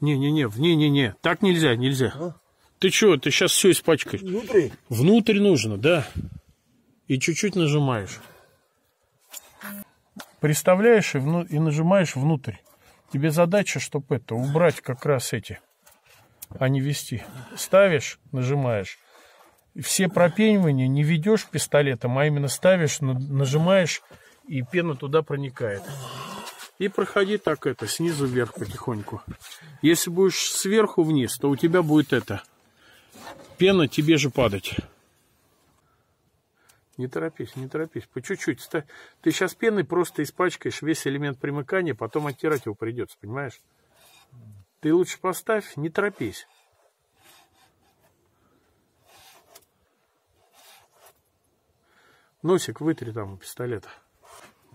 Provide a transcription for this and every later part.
Не-не-не, не-не-не, так нельзя, нельзя. А? Ты что, ты сейчас все испачкаешь. Внутри. Внутрь нужно, да. И чуть-чуть нажимаешь. Приставляешь и, вну... и нажимаешь внутрь. Тебе задача, чтобы это, убрать как раз эти, а не вести. Ставишь, нажимаешь. Все пропенивания не ведешь пистолетом, а именно ставишь, на- нажимаешь, и пена туда проникает. И проходи так это, снизу вверх потихоньку. Если будешь сверху вниз, то у тебя будет это, пена тебе же падать. Не торопись, не торопись, по чуть-чуть. Ты сейчас пеной просто испачкаешь весь элемент примыкания, потом оттирать его придется, понимаешь? Ты лучше поставь, не торопись. Носик вытри там у пистолета.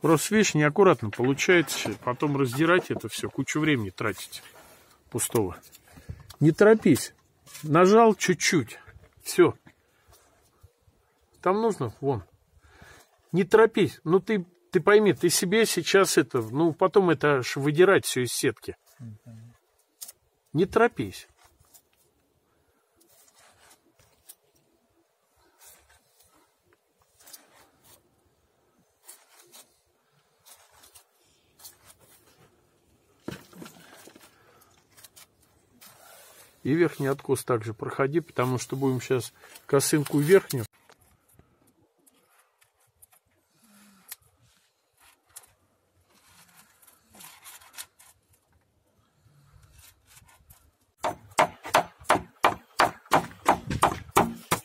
Просто видишь, неаккуратно получается, потом раздирать это все, кучу времени тратить пустого. Не торопись. Нажал чуть-чуть. Все. Там нужно, вон. Не торопись. Ну ты, ты пойми, ты себе сейчас это, ну потом это аж выдирать все из сетки. Не торопись. И верхний откос также проходи, потому что будем сейчас косынку верхнюю.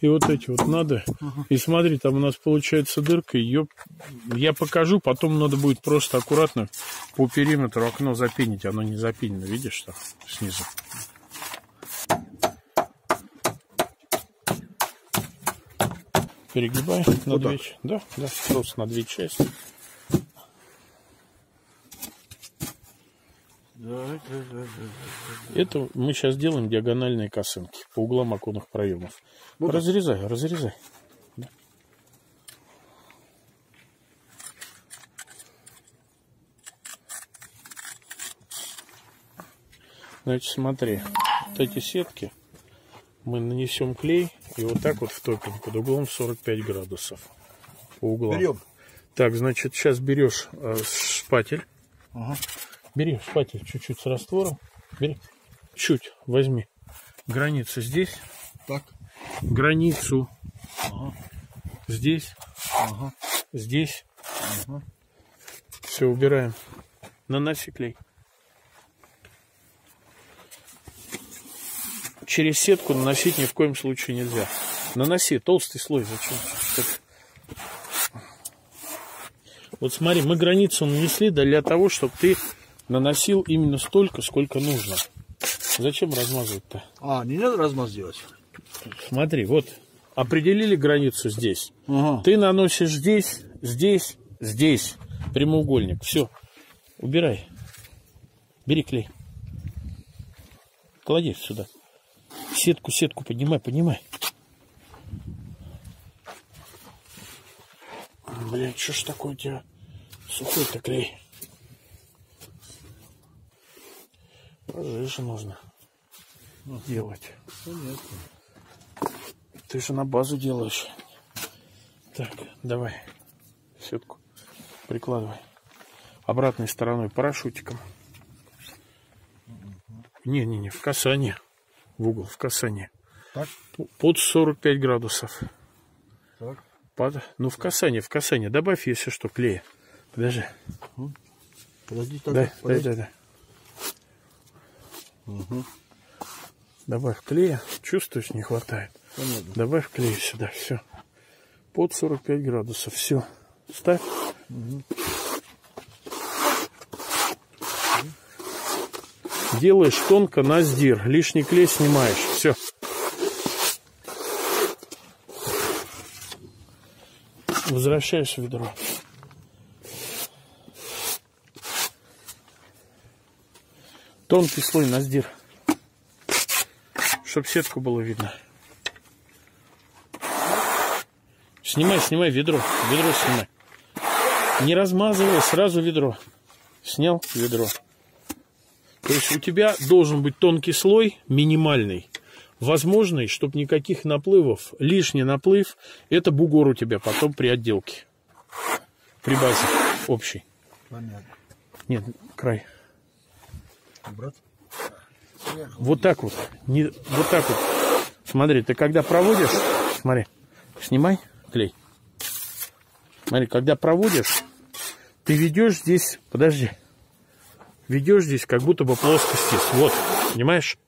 И вот эти вот надо. И смотри, там у нас получается дырка. Ее я покажу, потом надо будет просто аккуратно по периметру окно запенить. Оно не запенено, видишь, там снизу. Перегибай на Вот две, так. ч- да, да, просто на две части. Это мы сейчас делаем диагональные косынки по углам оконных проемов. Вот так. разрезай, разрезай. Да. Значит, смотри, вот эти сетки мы нанесем клей и вот так вот втопим под углом 45 градусов по углам. Берем. Так, значит, сейчас берешь э, шпатель. Ага. Бери шпатель чуть-чуть с раствором. Бери. Чуть возьми. Границу здесь. Так. Границу Ага. здесь. Ага. Здесь. Ага. Все, убираем. Наноси клей. Через сетку наносить ни в коем случае нельзя. Наноси толстый слой. Зачем? Чтоб- Вот смотри, мы границу нанесли для того, чтобы ты наносил именно столько, сколько нужно. Зачем размазывать-то? А, не надо размаз делать? Смотри, вот определили границу здесь. Ага. Ты наносишь здесь, здесь, здесь. Прямоугольник. Все. Убирай. Бери клей. Клади сюда. Сетку, сетку поднимай, поднимай. Блин, что ж такое у тебя сухой-то клей? Пожиже нужно делать. Понятно. Ты же на базу делаешь. Так, давай сетку прикладывай. Обратной стороной парашютиком. Не-не-не, в касание. В угол, в касание. Так. Под 45 градусов. Так. Под... Ну, в касание, в касание. Добавь, если что, клея. Подожди. Подожди, так. Дай, подожди. дай, дай. Угу. Добавь клея. Чувствуешь, не хватает. Понятно. Добавь клей сюда, все. Под 45 градусов, все. Ставь. Делаешь тонко на сдир. Лишний клей снимаешь. Все. Возвращаешь ведро. Тонкий слой на сдир. Чтоб сетку было видно. Снимай, снимай ведро. Ведро снимай. Не размазывай, сразу ведро. Снял ведро. То есть у тебя должен быть тонкий слой, минимальный, возможный, чтобы никаких наплывов, лишний наплыв, это бугор у тебя потом при отделке. При базе общей. Понятно. Нет, край. Брат? Вот так вот. Не, вот так вот. Смотри, ты когда проводишь, смотри, снимай клей. Смотри, когда проводишь, ты ведешь здесь, подожди, ведешь здесь как будто бы плоскость есть. Вот, понимаешь?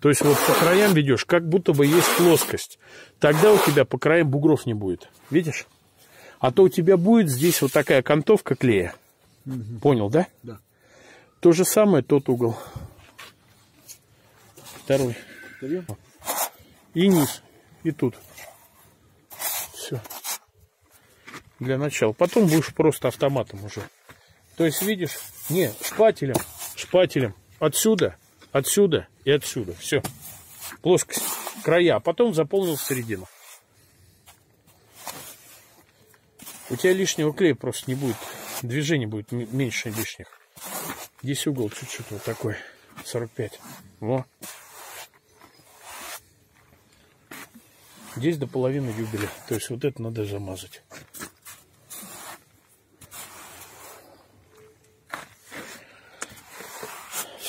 То есть вот по краям ведешь, как будто бы есть плоскость. Тогда у тебя по краям бугров не будет. Видишь? А то у тебя будет здесь вот такая окантовка клея. Понял, да? Да. То же самое тот угол. Второй. Берем? И низ. И тут. Все. Для начала. Потом будешь просто автоматом уже. То есть, видишь, не, шпателем, шпателем. Отсюда, отсюда и отсюда. Все. Плоскость. Края. А потом заполнил середину. У тебя лишнего клея просто не будет. Движений будет меньше лишних. Здесь угол чуть-чуть вот такой. 45. Во. Здесь до половины юбеля. То есть вот это надо замазать.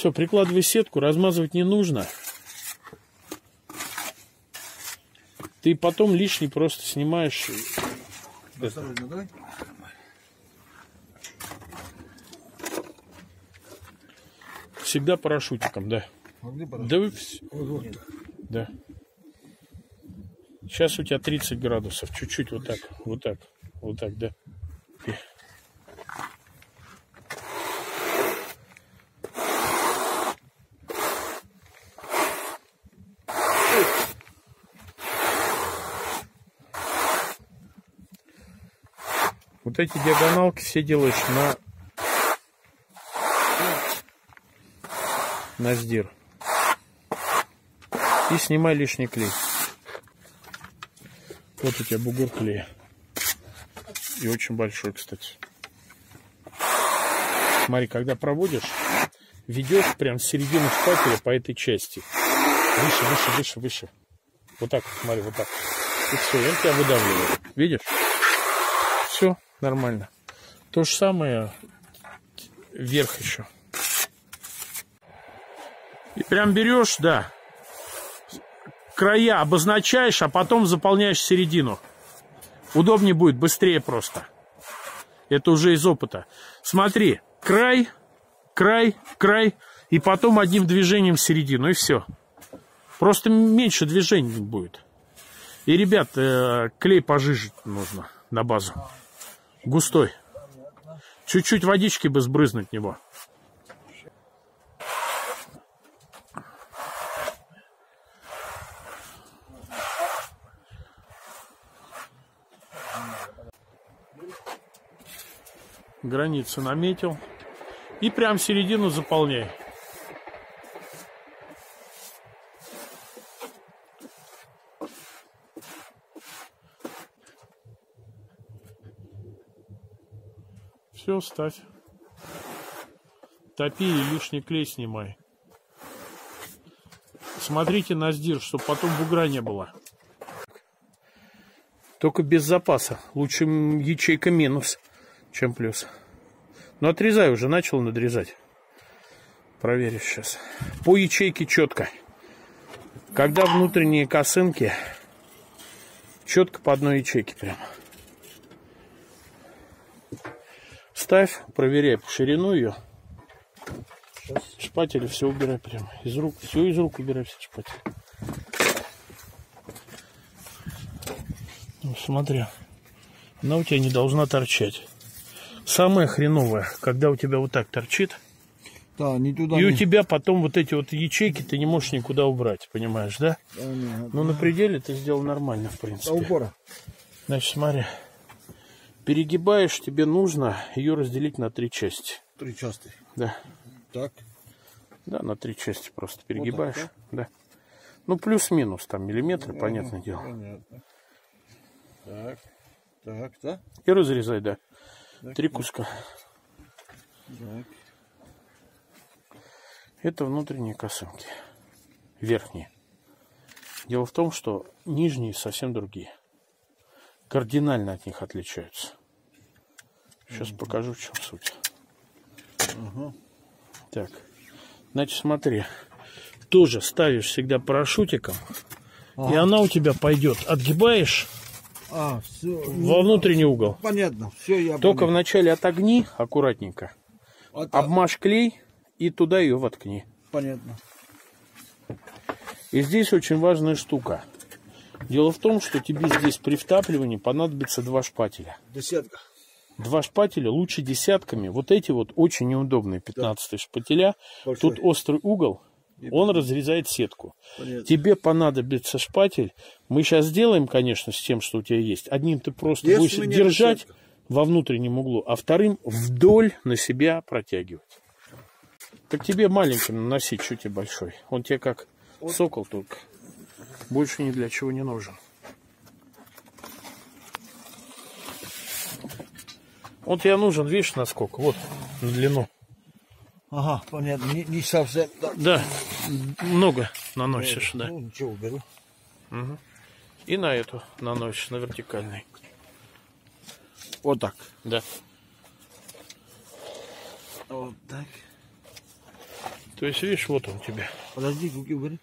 Все, прикладывай сетку, размазывать не нужно. Ты потом лишний просто снимаешь. Осторожно, давай. Всегда парашютиком, да. Где пора? Да вы Вот, вот. Да. Сейчас у тебя 30 градусов. Чуть-чуть вот так. Вот так. Вот так, да. Вот эти диагоналки все делаешь на на сдир. И снимай лишний клей. Вот у тебя бугор клея. И очень большой, кстати. Смотри, когда проводишь, ведешь прям середину шпателя по этой части. Выше, выше, выше, выше. Вот так, смотри, вот так. И все, он тебя выдавливает. Видишь? Все, нормально. То же самое вверх еще. И прям берешь, да, края обозначаешь, а потом заполняешь середину. Удобнее будет, быстрее просто. Это уже из опыта. Смотри, край, край, край, и потом одним движением середину, и все. Просто меньше движений будет. И, ребят, э, клей пожиже нужно на базу. Густой. Чуть-чуть водички бы сбрызнуть него. Границу наметил. И прям середину заполняй. Все, ставь. Топи и лишний клей снимай. Смотрите на сдир, чтобы потом бугра не было. Только без запаса. Лучше ячейка минус, чем плюс. Ну, отрезай уже, начал надрезать. Проверю сейчас. По ячейке четко. Когда внутренние косынки, четко по одной ячейке прям. Ставь, проверяй ширину ее. Шпатели все убирай прямо. Из рук, все из рук убирай, все шпатели. Ну, смотри, она у тебя не должна торчать. Самое хреновое, когда у тебя вот так торчит, Да, не туда. и у не- тебя потом вот эти вот ячейки ты не можешь никуда убрать, понимаешь, да? Да, не, Ну, на пределе ты сделал нормально, в До принципе. упора. Значит, смотри. Перегибаешь, тебе нужно ее разделить на три части. Три части. Да. Так. Да, на три части просто перегибаешь. так, да? Ну, плюс-минус, там миллиметры, понятное дело. Понятно. Так. Так, да? И разрезай, да. Так, Три так, куска. Так. Это внутренние косынки. Верхние. Дело в том, что нижние совсем другие. Кардинально от них отличаются. Сейчас покажу, в чем суть. Так. Значит, смотри. Тоже ставишь всегда парашютиком. И она у тебя пойдет. Отгибаешь А, все. во внутренний угол. Понятно. Все, я Только понял. вначале отогни аккуратненько. Так, Обмажь клей и туда ее воткни. Понятно. И здесь очень важная штука. Дело в том, что тебе здесь при втапливании понадобится два шпателя. Десятка. Два шпателя лучше десятками. Вот эти вот очень неудобные 15 шпателя. Большой. Тут острый угол, он разрезает сетку. Понятно. Тебе понадобится шпатель. Мы сейчас сделаем, конечно, с тем, что у тебя есть. Одним ты просто Есть будешь держать во внутреннем углу, а вторым вдоль на себя протягивать. Так тебе маленьким наносить, что тебе большой. Он тебе как сокол только. Больше ни для чего не нужен. Он тебе нужен, видишь, насколько? Вот, на длину. Ага, понятно. Не, не совсем. Да. Много наносишь, да. Ну, ничего, беру. И на эту наносишь, на вертикальный. Вот так. Да. Вот так. То есть, видишь, вот он у тебя. Подожди, руки убери.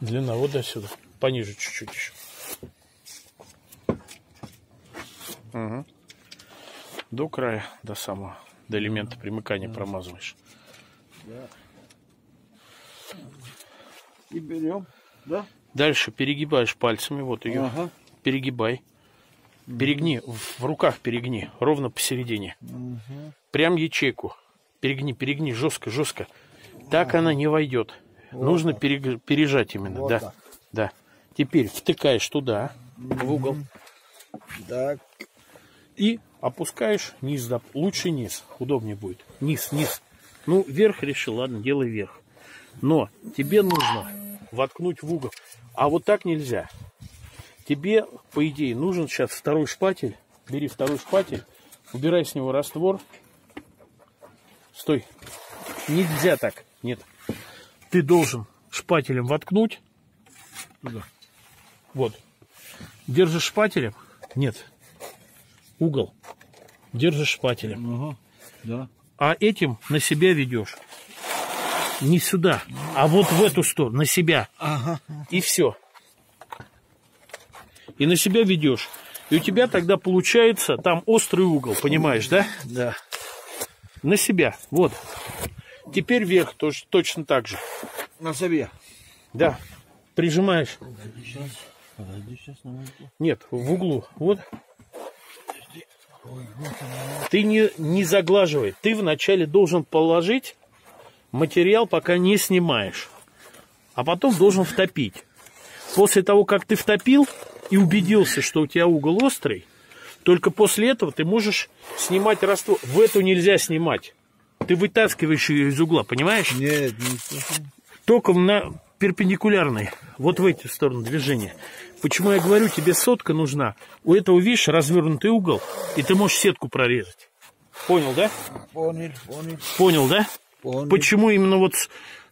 Длина вот до сюда. Пониже чуть-чуть еще. Мгм. До края, до самого, до элемента примыкания промазываешь. И берем. Да? Дальше перегибаешь пальцами, вот ее. Ага. Перегибай. Перегни, в в руках перегни, ровно посередине. Прям ячейку. Перегни, перегни, жестко, жестко. Так она не войдет. Нужно перег- пережать именно, Вот да. так. Да. Теперь втыкаешь туда, в угол, Так. и опускаешь низ, лучше низ, удобнее будет. Низ, низ. Ну, вверх решил, ладно, делай вверх. Но тебе нужно воткнуть в угол. А вот так нельзя. Тебе, по идее, нужен сейчас второй шпатель. Бери второй шпатель, убирай с него раствор. Стой. Нельзя так. Нет. Ты должен шпателем воткнуть. Туда. Вот. Держишь шпателем. Нет. Угол. Держишь шпателем. Ага. Да. А этим на себя ведешь. Не сюда, а вот в эту сторону, на себя. Ага. И все. И на себя ведешь. И у тебя тогда получается там острый угол, понимаешь, да? Да. На себя. Вот. Теперь вверх тоже точно так же. На себе. Да. Прижимаешь. Подожди, сейчас на. Нет, в углу. Вот. Ты не, не заглаживай. Ты вначале должен положить материал, пока не снимаешь. А потом должен втопить. После того, как ты втопил и убедился, что у тебя угол острый, только после этого ты можешь снимать раствор. В эту нельзя снимать. Ты вытаскиваешь ее из угла, понимаешь? Нет, не только на перпендикулярной, вот в эти стороны движения. Почему я говорю, тебе сотка нужна? У этого, видишь, развернутый угол, и ты можешь сетку прорезать. Понял, да? Понял, понял, Понял, да? понял. Почему именно вот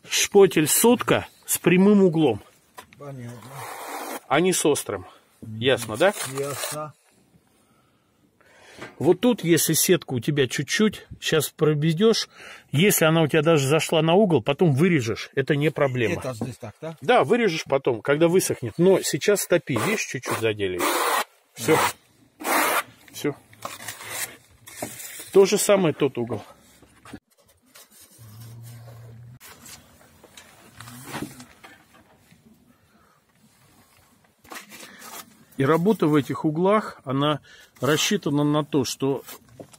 шпотель сотка с прямым углом, Понятно. а не с острым? Ясно, да? Ясно. Вот тут, если сетка у тебя чуть-чуть, сейчас проведешь, если она у тебя даже зашла на угол, потом вырежешь, это не проблема. Это здесь так, да? Да, вырежешь потом, когда высохнет. Но сейчас стопи, видишь, чуть-чуть задели. Все. Все. То же самое тот угол. И работа в этих углах, она рассчитана на то, что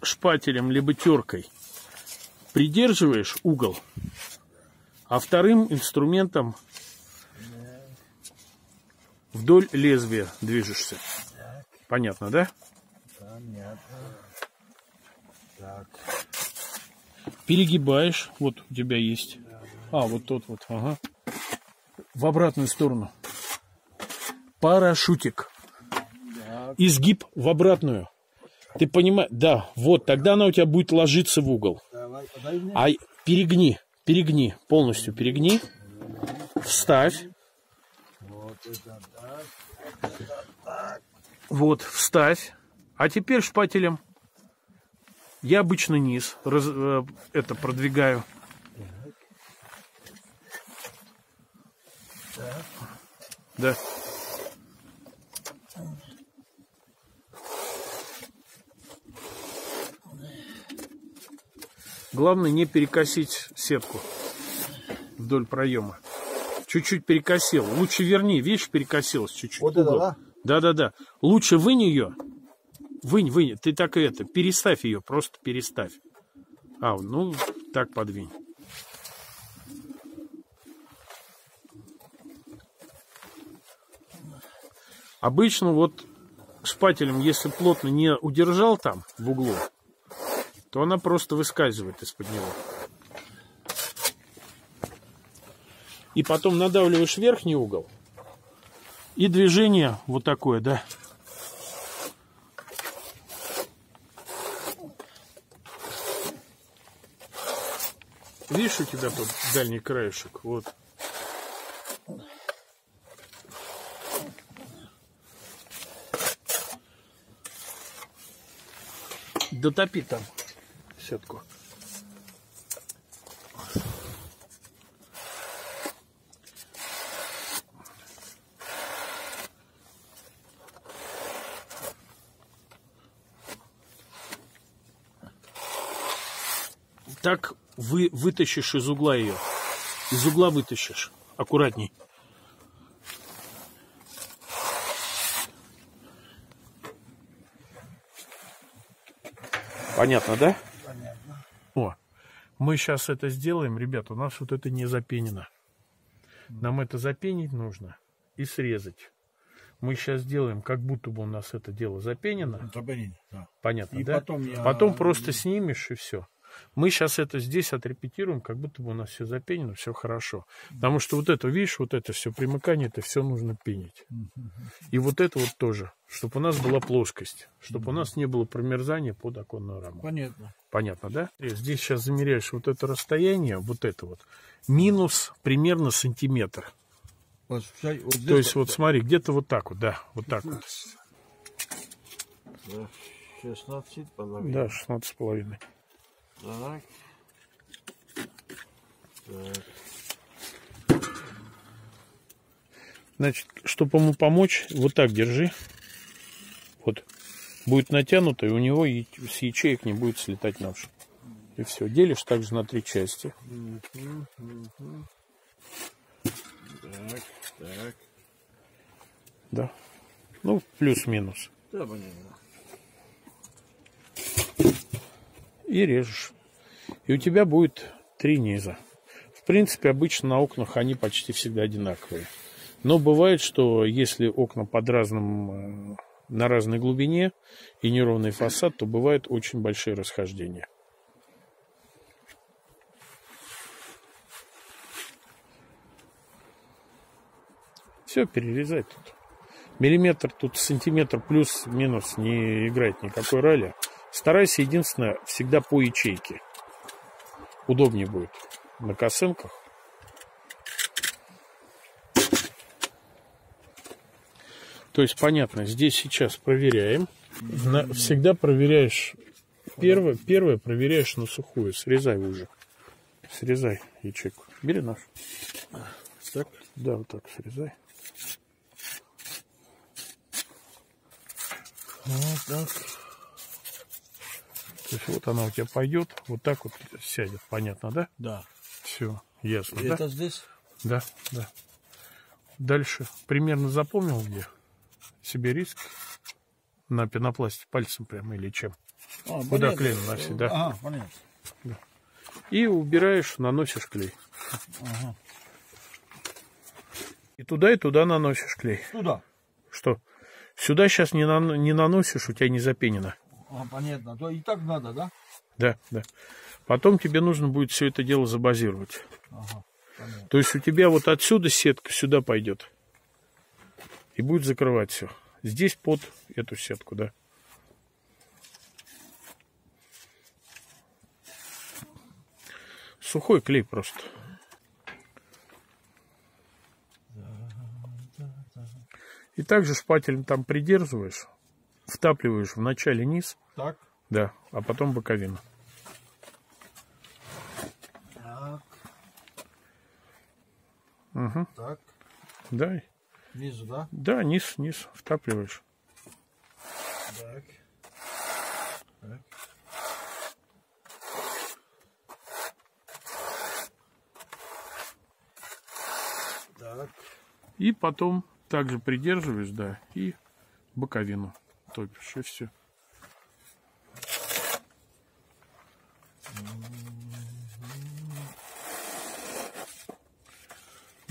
шпателем либо теркой придерживаешь угол, а вторым инструментом вдоль лезвия движешься. Понятно, да? Понятно. Так. Перегибаешь, вот у тебя есть. А, вот тот вот, ага. В обратную сторону. Парашютик. Изгиб в обратную. Ты понимаешь? Да, вот, тогда она у тебя будет ложиться в угол. А перегни, перегни, полностью перегни, вставь. Вот, вставь. А теперь шпателем. Я обычно низ раз- э, это продвигаю. Да. Главное не перекосить сетку вдоль проема. Чуть-чуть перекосил. Лучше верни, видишь, перекосилась чуть-чуть. Вот это, угол. да? Да-да-да. Лучше вынь ее. Вынь, вынь. Ты так и это. Переставь ее. Просто переставь. А, ну, так подвинь. Обычно вот шпателем, если плотно не удержал там в углу, то она просто выскальзывает из-под него. И потом надавливаешь верхний угол, и движение вот такое, да. Видишь, у тебя тут дальний краешек, вот. Дотопи там сетку. Так вы вытащишь из угла ее. Из угла вытащишь. Аккуратней. Понятно, да? Мы сейчас это сделаем, ребят, у нас вот это не запенено. Нам это запенить нужно и срезать. Мы сейчас сделаем, как будто бы у нас это дело запенено. Запомни, да. Понятно, И да? потом я- Потом просто снимешь и все. Мы сейчас это здесь отрепетируем, как будто бы у нас все запенено, все хорошо. Потому что вот это, видишь, вот это все примыкание, это все нужно пенить. И вот это вот тоже, чтобы у нас была плоскость, чтобы у нас не было промерзания под оконную раму. Понятно. Понятно, да? И здесь сейчас замеряешь вот это расстояние, вот это вот, минус примерно сантиметр. Вот, вот То есть вот смотри, где-то вот так вот, да, вот так вот. Да, 16 половин. Да, 16 с половиной. Так. Так. Значит, чтобы ему помочь, вот так держи. Вот. Будет натянуто, и у него с ячеек не будет слетать нож. И все. Делишь также на три части. Так, так. Да. Ну, плюс-минус. Да, понятно. И режешь. И у тебя будет три низа. В принципе, обычно на окнах они почти всегда одинаковые. Но бывает, что если окна под разным, э, на разной глубине и неровный фасад, то бывают очень большие расхождения. Все, перерезай тут. Миллиметр тут, сантиметр плюс-минус не играет никакой роли. Старайся, единственное, всегда по ячейке. Удобнее будет на косынках. То есть, понятно, здесь сейчас проверяем. На- всегда проверяешь. Первое, первое проверяешь на сухую. Срезай уже. Срезай ячейку. Бери нож. Так. Да, вот так срезай. Вот так. То есть вот она у тебя пойдет, вот так вот сядет, понятно, да? Да. Все, ясно, да? Это здесь? Да, да. Дальше примерно запомнил, где себе риск на пенопласте пальцем прямо или чем. А, Куда понятно. клей наносить, да. Ага, понятно. И убираешь, наносишь клей. Ага. И туда, и туда наносишь клей. Туда. Что? Сюда сейчас не, нан- не наносишь, у тебя не запенено. А, понятно. То и так надо, да? Да, да. Потом тебе нужно будет все это дело забазировать. Ага. Понятно. То есть у тебя вот отсюда сетка сюда пойдет. И будет закрывать все. Здесь под эту сетку, да. Сухой клей просто. И также шпателем там придерживаешь, втапливаешь вначале низ, Так. да, а потом боковину. Так. Угу. Так. Да, Низ, да? да, низ, низ, втапливаешь. Так. Так. Так. И потом также придерживаешь, да, и боковину топишь, и все.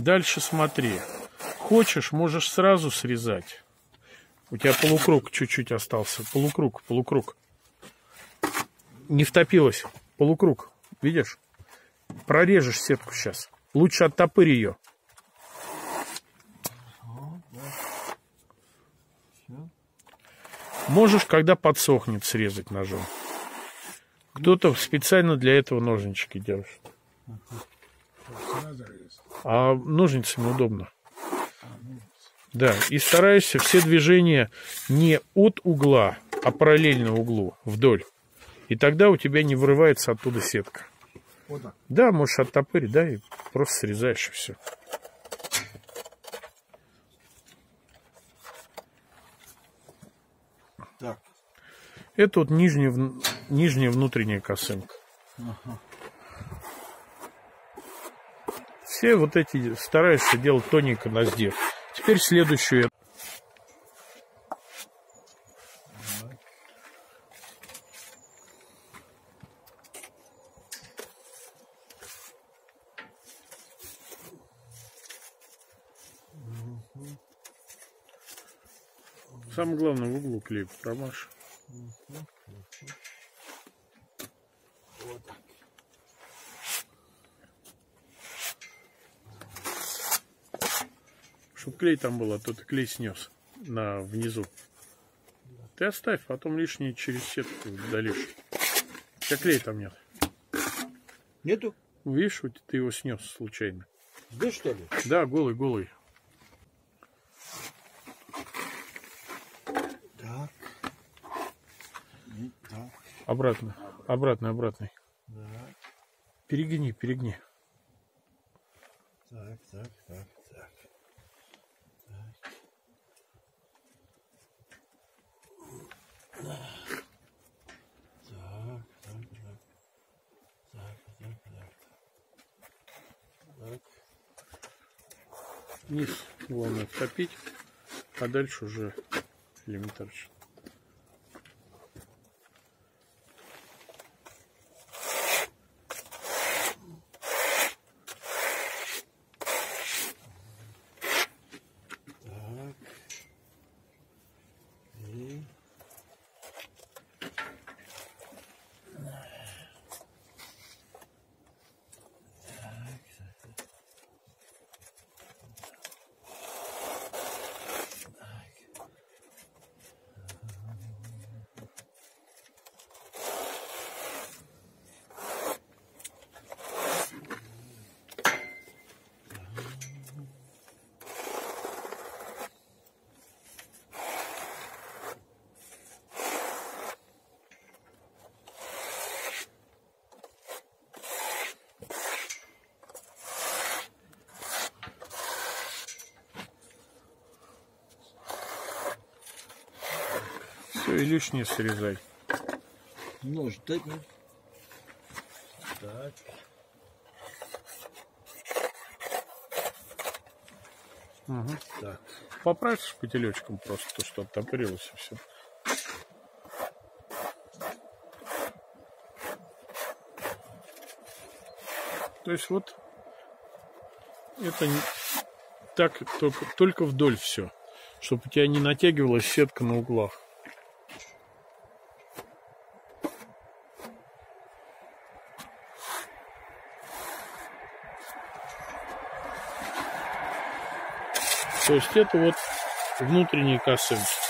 Дальше смотри. Хочешь, можешь сразу срезать. У тебя полукруг чуть-чуть остался. Полукруг, полукруг. Не втопилась. Полукруг. Видишь? Прорежешь сетку сейчас. Лучше оттопырь ее. Можешь, когда подсохнет, срезать ножом. Кто-то специально для этого ножнички держит. А ножницами удобно. Да, и старайся все движения не от угла, а параллельно углу, вдоль. И тогда у тебя не вырывается оттуда сетка. Вот так. Да, можешь оттопырить, да, и просто срезаешь и все. Так. Это вот нижняя, нижняя внутренняя косынка. Ага. Все вот эти стараешься делать тоненько на сдел. Теперь следующую. Самое главное в углу клей промажь. Вот клей там был, а то ты клей снес на внизу. Ты оставь, потом лишнее через сетку удалишь. У тебя клей там нет. Нету? Видишь, вот ты его снес случайно. Здесь что ли? Да, голый, голый. Так. И так. Обратно, обратно, обратно. Да. Перегни, перегни. Так, так, так, так. Так, так, так. Так, так, так. Так. Низ главное втопить, а дальше уже элементарно. Все, и лишнее срезай. Нож дать мне. Так. Угу. Так. Поправь шпателечком просто то, что оттопырилось и все. То есть вот это не- так только, только вдоль все, чтобы у тебя не натягивалась сетка на углах. То есть это вот внутренние косынки.